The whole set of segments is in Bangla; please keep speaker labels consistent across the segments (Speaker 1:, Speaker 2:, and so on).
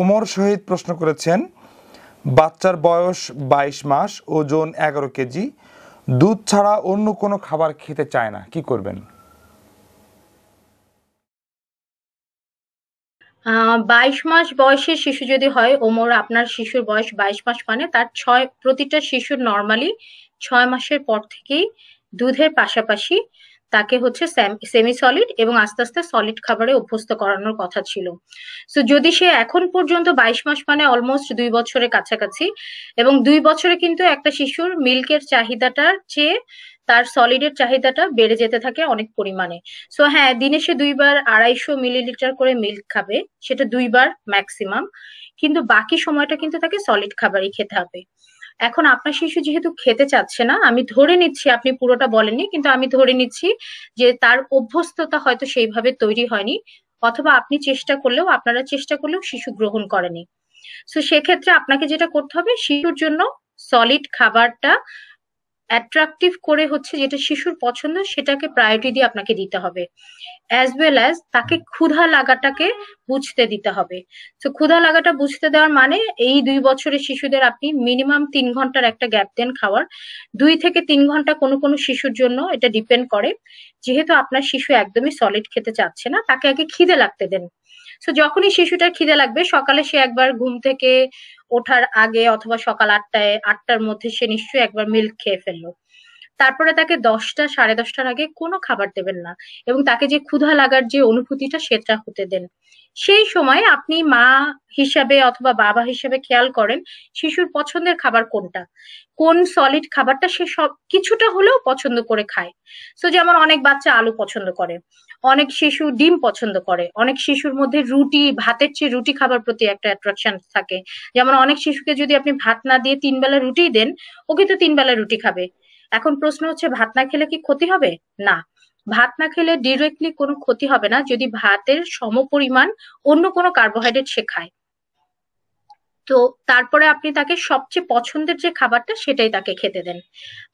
Speaker 1: ওমর শহীদ প্রশ্ন করেছেন, বাচ্চার বয়স বাইশ মাস, ওজন এগারো কেজি, দুধ ছাড়া অন্য কোনো খাবার খেতে চায় না, কি করবেন?
Speaker 2: বাইশ মাস বয়সের শিশু যদি হয়, ওমর আপনার শিশুর বয়স বাইশ মাস মানে তার ছয়, প্রতিটা শিশুর নর্মালি ছয় মাসের পর থেকেই দুধের পাশাপাশি তাকে হচ্ছে সেমি সলিড এবং আস্তে আস্তে সলিড খাবারে অভ্যস্ত করানোর কথা ছিল। সো যদি সে এখন পর্যন্ত বাইশ মাস মানে অলমোস্ট দুই বছরের কাছাকাছি এবং দুই বছরে কিন্তু একটা শিশুর মিল্কের চাহিদাটার চেয়ে তার সলিডের চাহিদাটা বেড়ে যেতে থাকে অনেক পরিমাণে। সো হ্যাঁ দিনে সে দুইবার আড়াইশো মিলিলিটার করে মিল্ক খাবে, সেটা দুইবার ম্যাক্সিমাম কিন্তু বাকি সময়টা কিন্তু তাকে সলিড খাবারই খেতে হবে। এখন আপনার শিশু যেহেতু খেতে চাচ্ছে না, আমি ধরে নিচ্ছি, আপনি পুরোটা বলেননি, কিন্তু আমি ধরে নিচ্ছি যে তার অভ্যস্ততা হয়তো সেইভাবে তৈরি হয়নি, অথবা আপনি চেষ্টা করলেও, আপনারা চেষ্টা করলেও শিশু গ্রহণ করেনি। সো সেক্ষেত্রে আপনাকে যেটা করতে হবে, শিশুর জন্য সলিড খাবারটা অ্যাট্রাকটিভ করে হচ্ছে যেটা শিশুর পছন্দ, সেটাকে প্রায়োরিটি দিয়ে আপনাকে দিতে হবে। অ্যাজ ওয়েল অ্যাজ তাকে ক্ষুধা লাগাটাকে বুঝতে দিতে হবে। তো ক্ষুধা লাগাটা বুঝতে দেওয়ার মানে এই দুই বছরের শিশুদের আপনি মিনিমাম তিন ঘণ্টার একটা গ্যাপ দেন খাওয়ার। দুই থেকে তিন ঘণ্টা কোনো কোনো শিশুর জন্য এটা ডিপেন্ড করে। যেহেতু আপনার শিশু একদমই সলিড খেতে চাচ্ছে না, তাকে আগে খিদে লাগতে দেন। তো যখনই শিশুটার খিদে লাগবে, সকালে সে একবার ঘুম থেকে ওঠার আগে অথবা সকাল আটটায়, আটটার মধ্যে সে নিশ্চয়ই একবার মিল্ক খেয়ে ফেলল। তারপরে তাকে দশটা, সাড়ে দশটার আগে কোনো খাবার দেবেন না এবং তাকে যে ক্ষুধা লাগার যে অনুভূতিটা সেটা হতে দেন। সেই সময় আপনি মা হিসাবে অথবা বাবা হিসাবে খেয়াল করেন শিশুর পছন্দের খাবার কোনটা। কোন সলিড খাবারটা সে সব, কিছুটা হলেও পছন্দ করে খায়। তো যেমন অনেক বাচ্চা আলু পছন্দ করে, অনেক শিশু ডিম পছন্দ করে, অনেক শিশুর মধ্যে রুটি, ভাতের চেয়ে রুটি খাবার প্রতি একটা অ্যাট্রাকশন থাকে। যেমন অনেক শিশুকে যদি আপনি ভাত না দিয়ে তিন বেলা রুটি দেন, ও কিন্তু তিন বেলা রুটি খাবে। এখন প্রশ্ন হচ্ছে, ভাত না খেলে কি ক্ষতি হবে? না। ভাত না খেলে ডিরেক্টলি কোনো ক্ষতি হবে না যদি ভাতের সমপরিমাণ অন্য কোনো কার্বোহাইড্রেট সে খায়। তো তারপরে আপনি তাকে সবচেয়ে পছন্দের যে খাবারটা সেটাই তাকে খেতে দেন।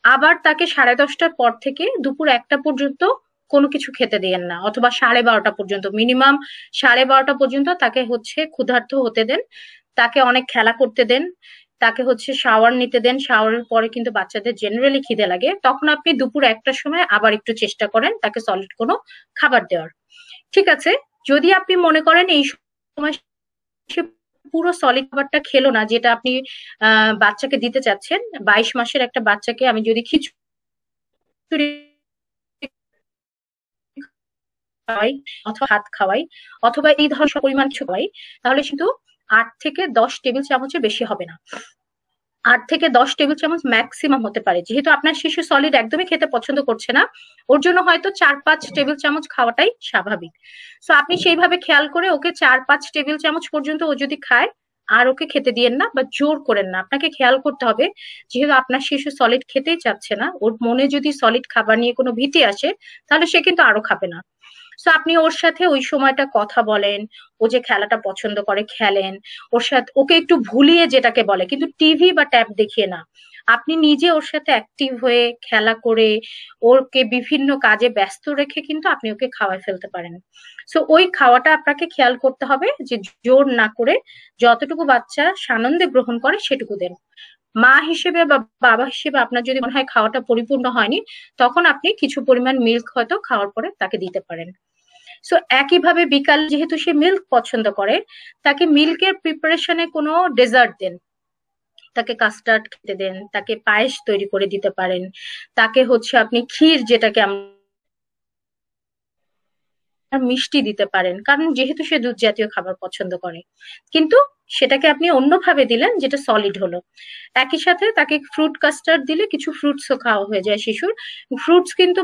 Speaker 2: আবার তাকে সাড়ে দশটার পর থেকে দুপুর একটা পর্যন্ত কোনো কিছু খেতে দিয়েন না, অথবা সাড়ে বারোটা পর্যন্ত। মিনিমাম সাড়ে বারোটা পর্যন্ত তাকে হচ্ছে ক্ষুধার্ত হতে দেন, তাকে অনেক খেলা করতে দেন তাকে হচ্ছে শাওয়ার নিতে দেন। শাওয়ারের পরে কিন্তু বাচ্চাদের জেনারেলি খিদে লাগে। তখন আপনি দুপুর একটার সময় আবার একটু চেষ্টা করেন তাকে সলিড কোনো খাবার দেওয়ার। ঠিক আছে? যদি আপনি মনে করেন এই সময় পুরো সলিড খাবারটা খেলো না, যেটা আপনি বাচ্চাকে দিতে চাচ্ছেন, বাইশ মাসের একটা বাচ্চাকে আমি যদি খিচুড়ি খাওয়াই, অথবা হাত খাওয়াই, অথবা এই ধরনের পরিমাণ কিছু খাওয়াই, তাহলে কিন্তু আট থেকে দশ টেবিল চামচের বেশি হবে না। আট থেকে দশ টেবিল চামচ ম্যাক্সিমাম হতে পারে। যেহেতু আপনার শিশু সলিড একদমই খেতে পছন্দ করছে না, ওর জন্য হয়তো চার পাঁচ টেবিল চামচ খাওয়াটাই স্বাভাবিক। তো আপনি সেইভাবে খেয়াল করে ওকে চার পাঁচ টেবিল চামচ পর্যন্ত ও যদি খায়, আর ওকে খেতে দিয়েন না বা জোর করেন না। আপনাকে খেয়াল করতে হবে, যেহেতু আপনার শিশু সলিড খেতেই চাচ্ছে না, ওর মনে যদি সলিড খাবার নিয়ে কোনো ভীতি আসে, তাহলে সে কিন্তু আরও খাবে না। সো আপনি ওর সাথে ওই সময়টা কথা বলেন। ও যে খেলাটা পছন্দ করে, খেলেন। ওর সাথে, ওকে একটু ভুলিয়ে যেটাকে বলে, কিন্তু টিভি বা ট্যাব দেখিয়ে না। আপনি নিজে ওর সাথে অ্যাক্টিভ হয়ে খেলা করে, ওকে বিভিন্ন কাজে ব্যস্ত রেখে কিন্তু আপনি ওকে খাওয়ায় ফেলতে পারেন। সো ওই খাওয়াটা আপনাকে খেয়াল করতে হবে যে জোর না করে যতটুকু বাচ্চা সানন্দে গ্রহণ করে সেটুকু দেন। মা হিসেবে বা বাবা হিসেবে আপনার যদি মনে হয় খাওয়াটা পরিপূর্ণ হয়নি, তখন আপনি কিছু পরিমাণ মিল্ক হয়তো খাওয়ার পরে তাকে দিতে পারেন। সো একইভাবে বিকাল যেহেতু সে মিল্ক পছন্দ করে, তাকে মিল্কের প্রিপারেশনে কোনো ডেজার্ট দেন। তাকে কাস্টার্ড খেতে দেন, তাকে পায়েস তৈরি করে দিতে পারেন। তাকে হচ্ছে আপনি ক্ষীর যেটাকে মিষ্টি দিতে পারেন, কারণ যেহেতু সে দুধ জাতীয় খাবার পছন্দ করে। কিন্তু সেটাকে আপনি অন্যভাবে দিলেন, যেটা সলিড হলো। একই সাথে তাকে ফ্রুট কাস্টার্ড দিলে কিছু ফ্রুটসও খাওয়া হয়ে যায় শিশুর। ফ্রুটস কিন্তু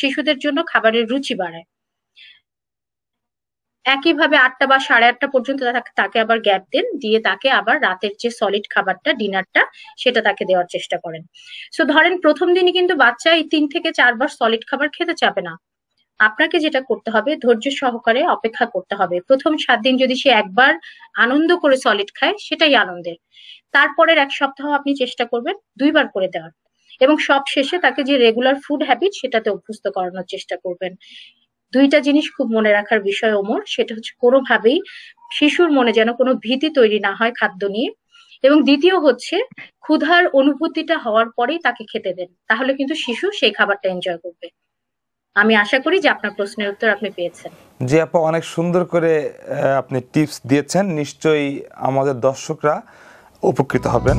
Speaker 2: শিশুদের জন্য খাবারের রুচি বাড়ায়। একইভাবে আটটা বা সাড়ে আটটা পর্যন্ত তাকে আবার গ্যাপ দেন, দিয়ে তাকে আবার রাতের যে সলিড খাবারটা ডিনারটা সেটা তাকে দেওয়ার চেষ্টা করেন। সো ধরেন প্রথম দিনই কিন্তু বাচ্চা এই তিন থেকে চারবার সলিড খাবার খেতে চাবে না। আপনাকে যেটা করতে হবে, ধৈর্য সহকারে অপেক্ষা করতে হবে। প্রথম সাত দিন যদি সে একবার আনন্দ করে সলিড খায়, সেটাই আনন্দের। তারপরের এক সপ্তাহ আপনি চেষ্টা করবেন দুইবার করে দেওয়ার। এবং সব শেষে তাকে যে রেগুলার ফুড হ্যাবিট সেটাতে অভ্যস্ত করানোর চেষ্টা করবেন। দুইটা জিনিস খুব মনে রাখার বিষয়, ওমর। সেটা হচ্ছে কোনোভাবেই শিশুর মনে যেন কোনো ভীতি তৈরি না হয় খাদ্য নিয়ে। এবং দ্বিতীয় হচ্ছে, ক্ষুধার অনুভূতিটা হওয়ার পরেই তাকে খেতে দেন। তাহলে কিন্তু শিশু সেই খাবারটা এনজয় করবে। আমি আশা করি যে আপনার প্রশ্নের উত্তর আপনি পেয়েছেন।
Speaker 1: জি আপা, অনেক সুন্দর করে আপনি টিপস দিয়েছেন। নিশ্চয়ই আমাদের দর্শকরা উপকৃত হবেন।